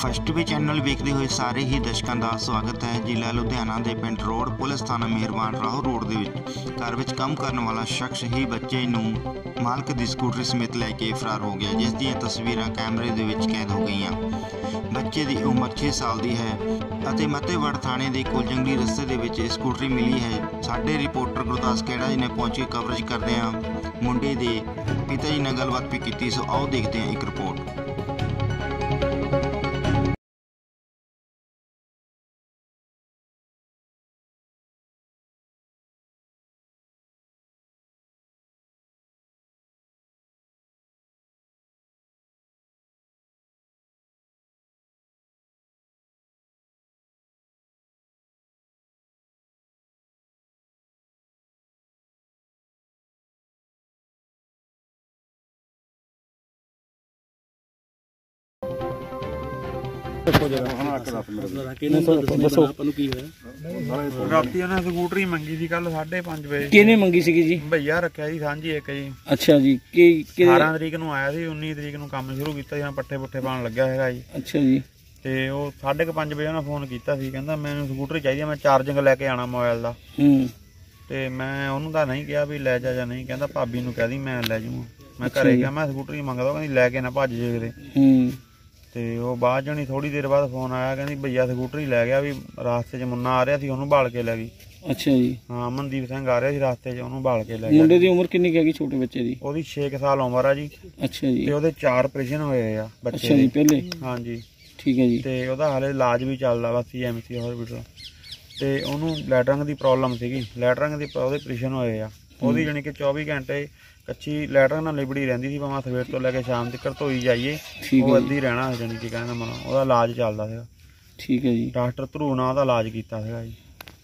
First ਵੀ channel ਵੇਖਦੇ ਹੋਏ ਸਾਰੇ ਹੀ ਦਰਸ਼ਕਾਂ ਦਾ ਸਵਾਗਤ ਹੈ ਜ਼ਿਲ੍ਹਾ ਲੁਧਿਆਣਾ ਦੇ ਪਿੰਡ ਰੋਡ ਪੁਲਿਸ ਥਾਣਾ ਮਿਹਰਬਾਨ ਰਾਹੋਂ ਰੋਡ ਦੇ ਵਿੱਚ। ਘਰ ਵਿੱਚ ਕੰਮ ਕਰਨ ਵਾਲਾ ਸ਼ਖਸ ਹੀ ਬੱਚੇ ਨੂੰ ਮਾਲਕ ਦੀ ਸਕੂਟਰੀ ਸਮੇਤ ਲੈ ਕੇ ਫਰਾਰ ਹੋ ਗਿਆ, ਜਿਸ ਦੀਆਂ ਤਸਵੀਰਾਂ ਕੈਮਰੇ ਦੇ ਵਿੱਚ ਕੈਦ ਹੋ ਗਈਆਂ। ਬੱਚੇ ਦੀ ਉਮਰ 6 ਸਾਲ ਦੀ ਹੈ ਅਤੇ ਮੱਤੇਵੜ ਥਾਣੇ ਦੇ ਕੋਲ ਜੰਗਲੀ ਰਸਤੇ ਦੇ ਵਿੱਚ ਸਕੂਟਰੀ ਮਿਲੀ ਹੈ। ਸਾਡੇ ਰਿਪੋਰਟਰ ਗੁਰਦਾਸ ਕਿਹੜਾ ਜੀ ਨੇ ਪਹੁੰਚ ਕੇ ਕਵਰੇਜ ਕਰਦੇ ਹਾਂ ਮੁੰਡੇ ਦੇ ਪਿਤਾ ਜੀ ਨਾਲ ਗੱਲਬਾਤ ਵੀ ਕੀਤੀ, ਸੋ ਆਓ ਦੇਖਦੇ ਹਾਂ ਇੱਕ ਰਿਪੋਰਟ। ਦੱਸੋ ਆਪਾਂ ਨੂੰ ਕੀ ਹੋਇਆ? ਰਾਤੀ ਉਹਨਾਂ ਸਕੂਟਰੀ ਮੰਗੀ ਸੀ ਕੱਲ 5:30 ਵਜੇ। ਕਿਹਨੇ ਮੰਗੀ ਸੀਗੀ ਜੀ? ਭਈਆ ਰੱਖਿਆ ਸੀ ਸਾਂਝੀ ਇੱਕ ਜੀ। ਅੱਛਾ ਜੀ ਕੀ ਕਿ 18 ਤਰੀਕ ਨੂੰ ਆਇਆ ਸੀ 19 ਤਰੀਕ ਨੂੰ ਕੰਮ ਸ਼ੁਰੂ ਕੀਤਾ ਸੀ ਪੱਠੇ ਪੁੱਠੇ ਪਾਉਣ ਲੱਗਿਆ ਹੈਗਾ ਜੀ। ਅੱਛਾ ਜੀ। ਤੇ ਉਹ 5:30 ਵਜੇ ਉਹਨਾਂ ਫੋਨ ਕੀਤਾ ਸੀ ਕਹਿੰਦਾ ਮੈਨੂੰ ਸਕੂਟਰੀ ਚਾਹੀਦੀ ਆ ਮੈਂ ਚਾਰਜਿੰਗ ਲੈ ਕੇ ਆਣਾ ਮੋਬਾਈਲ ਦਾ। ਹੂੰ। ਤੇ ਮੈਂ ਉਹਨੂੰ ਤਾਂ ਨਹੀਂ ਕਿਹਾ ਵੀ ਲੈ ਜਾ ਜਾਂ ਨਹੀਂ ਕਹਿੰਦਾ ਭਾਬੀ ਨੂੰ ਕਹਿਦੀ ਮੈਂ ਲੈ ਜਾਊਂ ਮੈਂ ਘਰੇ ਗਿਆ ਮੈਂ ਸਕੂਟਰੀ ਮੰਗਦਾ ਕਹਿੰਦੀ ਲੈ ਕੇ ਨਾ ਭੱਜ ਜੇ ਕਿਤੇ। ਹੂੰ। ਤੇ ਉਹ ਬਾਅਦ ਜਣੀ ਥੋੜੀ ਦੇਰ ਬਾਅਦ ਫੋਨ ਆਇਆ ਕਹਿੰਦੀ ਭਈਆ ਸਕੂਟਰੀ ਲੈ ਗਿਆ ਵੀ ਰਾਸਤੇ 'ਚ ਮੁੰਨਾ ਆ ਰਿਹਾ ਸੀ ਉਹਨੂੰ ਭਾਲ ਕੇ ਲੈ ਗਈ। ਅੱਛਾ ਜੀ। ਹਾਂ ਅਮਨਦੀਪ ਸਿੰਘ ਆ ਰਿਹਾ ਸੀ ਰਾਸਤੇ 'ਚ ਉਹਨੂੰ ਭਾਲ ਕੇ ਲੈ ਗਿਆ। ਮੁੰਡੇ ਦੀ ਉਮਰ ਕਿੰਨੀ ਕੁ ਹੈਗੀ ਛੋਟੇ ਬੱਚੇ ਦੀ? ਉਹਦੀ 6 ਸਾਲ ਉਮਰ ਆ ਜੀ। ਅੱਛਾ ਜੀ। ਤੇ ਉਹਦੇ ਚਾਰ ਆਪਰੇਸ਼ਨ ਹੋਏ ਆ ਬੱਚੇ ਅੱਛਾ ਜੀ ਦੇ। ਪਹਿਲੇ? ਹਾਂਜੀ। ਠੀਕ ਹੈ ਜੀ। ਤੇ ਉਹਦਾ ਹਾਲੇ ਇਲਾਜ ਵੀ ਚੱਲਦਾ ਵਾ ਸੀਐਮਸੀ ਹਸਪੀਟਲ ਤੇ ਉਹਨੂੰ ਲੈਟਰਿੰਗ ਦੀ ਪ੍ਰੋਬਲਮ ਸੀਗੀ। ਲੈਟਰਿੰਗ ਦੀ ਉਹਦੇ ਆਪਰੇਸ਼ਨ ਹੋਏ ਆ। ਉਹਦੀ ਜਾਣੀ ਕਿ 24 ਘੰਟੇ ਕੱਚੀ ਲੈਟਰਿੰਗ ਨਾਲ ਲਿਬੜੀ ਰਹਿੰਦੀ ਸੀ ਭਾਵੇਂ ਸਵੇਰ ਤੋਂ ਲੈ ਕੇ ਸ਼ਾਮ ਤੱਕ ਧੋਈ ਜਾਈਏ ਉਹ ਅੱਧੀ ਰਹਿਣਾ ਜਾਣੀ ਕਿ ਕਹਿੰਦਾ ਮਨ ਉਹਦਾ ਇਲਾਜ ਚੱਲਦਾ ਸੀਗਾ। ਠੀਕ ਹੈ ਜੀ। ਡਾਕਟਰ ਧਰੂ ਨਾਲ ਉਹਦਾ ਇਲਾਜ ਕੀਤਾ ਸੀਗਾ ਜੀ।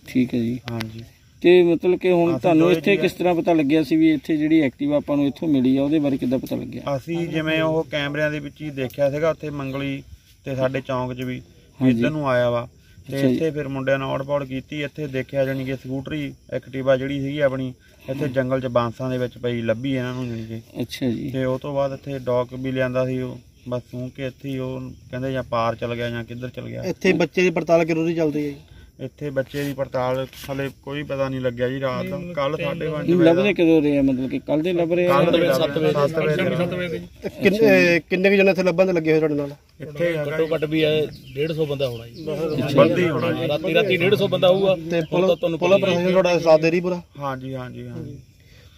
ਠੀਕ ਹੈ ਜੀ। ਹਾਂਜੀ। ਤੇ ਮਤਲਬ ਕਿ ਹੁਣ ਤੁਹਾਨੂੰ ਇੱਥੇ ਕਿਸ ਤਰ੍ਹਾਂ ਪਤਾ ਲੱਗਿਆ ਸੀ ਵੀ ਇੱਥੇ ਜਿਹੜੀ ਐਕਟਿਵਾ ਆਪਾਂ ਨੂੰ ਇੱਥੋਂ ਮਿਲੀ ਆ ਉਹਦੇ ਬਾਰੇ ਕਿੱਦਾਂ ਪਤਾ ਲੱਗਿਆ? ਅਸੀਂ ਜਿਵੇਂ ਉਹ ਕੈਮਰਿਆਂ ਦੇ ਵਿੱਚ ਹੀ ਦੇਖਿਆ ਸੀਗਾ ਉੱਥੇ ਮੰਗਲੀ ਤੇ ਸਾਡੇ ਚੌਂਕ 'ਚ ਵੀ। ਇੱਧਰ ਨੂੰ ਆਇਆ ਵਾ। ਤੇ। ਇੱਥੇ ਫਿਰ ਮੁੰਡਿਆਂ ਨਾਲ ਔੜ-ਪੌੜ ਕੀਤੀ ਇੱਥੇ ਦੇਖਿਆ ਜਾਣੀ ਕਿ ਸਕੂਟਰੀ ਐਕਟਿਵਾ ਜਿਹੜੀ ਸੀਗੀ ਆਪਣੀ ਇੱਥੇ ਜੰਗਲ 'ਚ ਬਾਂਸਾਂ ਦੇ ਵਿੱਚ ਪਈ ਲੱਭੀ ਇਹਨਾਂ ਨੂੰ ਜਾਣੀ ਕਿ। ਅੱਛਾ ਜੀ। ਤੇ ਉਹ ਤੋਂ ਬਾਅਦ ਇੱਥੇ ਡੌਗ ਵੀ ਲਿਆਂਦਾ ਸੀ ਉਹ ਬਸ ਸੂੰ ਕੇ ਇੱਥੇ ਹੀ ਉਹ ਕਹਿੰਦੇ ਜਾਂ ਪਾਰ ਚਲ ਗਿਆ ਜਾਂ ਕਿੱਧਰ ਚਲ ਗਿਆ। ਇੱਥੇ ਬੱਚੇ ਦੀ ਪੜਤਾਲ ਕਿਰੋ ਦੀ ਚੱਲਦੀ ਹੈ ਜੀ? ਇੱਥੇ ਬੱਚੇ ਦੀ ਪੜਤਾਲ ਹਲੇ ਕੋਈ ਪਤਾ ਨਹੀਂ ਲੱਗਿਆ ਜੀ ਰਾਤ ਦਾ ਕੱਲ 5:30 ਨਹੀਂ, ਲੱਭਦੇ ਕਦੋਂ ਰਹੇ ਆ? ਮਤਲਬ ਕਿ ਕੱਲ ਦੇ ਲੱਭ ਰਹੇ ਆ? ਕੱਲ 7 ਵਜੇ 7 ਵਜੇ ਤੇ ਕਿੰਨੇ ਕਿੰਨੇ ਕੁ ਜਣੇ ਇੱਥੇ ਲੱਭਣ ਦੇ ਲੱਗੇ ਹੋਏ ਤੁਹਾਡੇ ਨਾਲ? ਇੱਥੇ ਜੀ ਘੱਟ ਵੀ ਹੈ 150 ਬੰਦਾ ਹੋਣਾ ਜੀ। ਬੰਦੀ ਹੋਣਾ ਜੀ। ਰਾਤੀ ਰਾਤੀ 150 ਬੰਦਾ ਹੋਊਗਾ। ਤੇ ਪੁਲ ਪੁਲ ਪ੍ਰਸ਼ਾਸਨ ਤੁਹਾਡਾ ਸਾਥ ਦੇ ਰਹੀ ਪੂਰਾ? ਹਾਂਜੀ ਹਾਂਜੀ ਹਾਂਜੀ।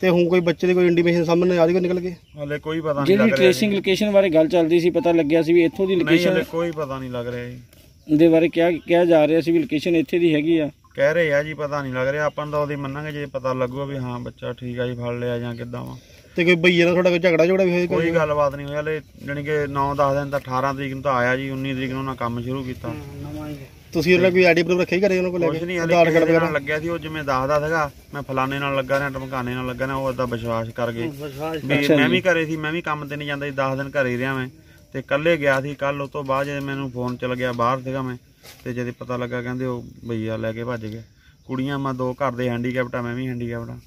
ਤੇ ਹੁਣ ਕੋਈ ਬੱਚੇ ਦੀ ਕੋਈ ਇੰਡੀਮੇਸ਼ਨ ਸਾਹਮਣੇ ਆ ਰਹੀ ਕੋਈ ਨਿਕਲ ਕੇ? ਹਲੇ ਕੋਈ ਪਤਾ ਨਹੀਂ ਜਿਹੜੀ ਲੱਗ ਰਿਹਾ ਟ੍ਰੇਸਿੰਗ ਲੋਕੇਸ਼ਨ ਬਾਰੇ ਗੱਲ ਚੱਲਦੀ ਸੀ ਪਤਾ ਲੱਗਿਆ ਸੀ ਵੀ ਇੱਥੋਂ ਦੀ ਨਹੀਂ ਲੋਕੇਸ਼ਨ ਹਲੇ ਕੋਈ ਪਤਾ ਨਹੀਂ ਲੱਗ ਰਿਹਾ ਜੀ। ਦੇ ਬਾਰੇ ਕਿਹਾ ਕਿਹਾ ਜਾ ਰਿਹਾ ਸੀ ਵੀ ਲੋਕੇਸ਼ਨ ਇੱਥੇ ਦੀ ਹੈਗੀ ਆ। ਕਹਿ ਰਹੇ ਆ ਜੀ ਪਤਾ ਨਹੀਂ ਲੱਗ ਰਿਹਾ। ਆਪਾਂ ਨੂੰ ਤਾਂ ਉਹਦੀ ਮੰਨਾਂਗੇ ਜੇ ਪਤਾ ਲੱਗੂਗਾ ਵੀ ਹਾਂ ਬੱਚਾ ਠੀਕ ਆ ਜੀ ਫੜ ਲਿਆ ਜਾਂ ਕਿੱਦਾਂ ਵਾ। ਤੇ ਕੋਈ ਬਈਏ ਨਾਲ ਤੁਹਾਡਾ ਕੋਈ ਝਗੜਾ ਝਗੜਾ ਵੀ ਹੋਇਆ ਕੋਈ ਗੱਲਬਾਤ ਨਹੀਂ ਹੋਈ। ਹਲੇ ਜਾਣੀ ਕਿ 9-10 ਦਿਨ ਤਾਂ 18 ਤਰੀਕ ਨੂੰ ਤਾਂ ਆਇਆ ਜੀ 19 ਤਰੀਕ ਨੂੰ ਉਹਨਾਂ ਕੰਮ ਸ਼ੁਰੂ ਕੀਤਾ। ਤੁਸੀਂ ਉਹਨਾਂ ਕੋਈ ਆਈਡੀ ਪ੍ਰੂਫ ਰੱਖਿਆ ਹੀ ਘਰੇ ਉਹਨਾਂ ਕੋਲ ਲੈ ਕੁਝ ਕੇ ਨਹੀਂ ਆਧਾਰ ਕਾਰਡ ਵਗੈਰਾ? ਲੱਗਿਆ ਸੀ ਉਹ ਜਿਵੇਂ ਦੱਸਦਾ ਸੀਗਾ ਮੈਂ ਫਲਾਣੇ ਨਾਲ ਲੱਗਾ ਰਿਹਾ ਟਮਕਾਨੇ ਨਾਲ ਲੱਗਾ ਰਿਹਾ ਉਹ ਏਦਾਂ ਵਿਸ਼ਵਾਸ ਕਰ ਗਏ। ਵੀ ਮੈਂ ਵੀ ਘਰੇ ਸੀ ਮੈਂ ਵੀ ਕੰਮ ਤੇ ਨਹੀਂ ਜਾਂਦਾ ਸੀ 10 ਦਿਨ ਘਰੇ ਹੀ ਰਿਹਾ ਮੈਂ। ਤੇ ਕੱਲੇ ਗਿਆ ਸੀ ਕੱਲ ਉਸ ਤੋਂ ਬਾਅਦ ਜਦ ਮੈਨੂੰ ਫੋਨ ਚਲ ਗਿਆ ਬਾਹਰ ਸੀਗਾ ਮੈਂ, ਤੇ ਜਦ ਪਤਾ ਲੱਗਾ ਕਹਿੰਦੇ ਉਹ ਭਈਆ ਲੈ ਕੇ ਭੱਜ ਗਿਆ। ਕੁੜੀਆਂ ਮੈਂ ਦੋ ਘਰ ਦੇ ਹੈਂਡੀਕੈਪਟ ਆ, ਮੈਂ ਵੀ ਹੈਂਡੀਕੈਪਟ ਆ।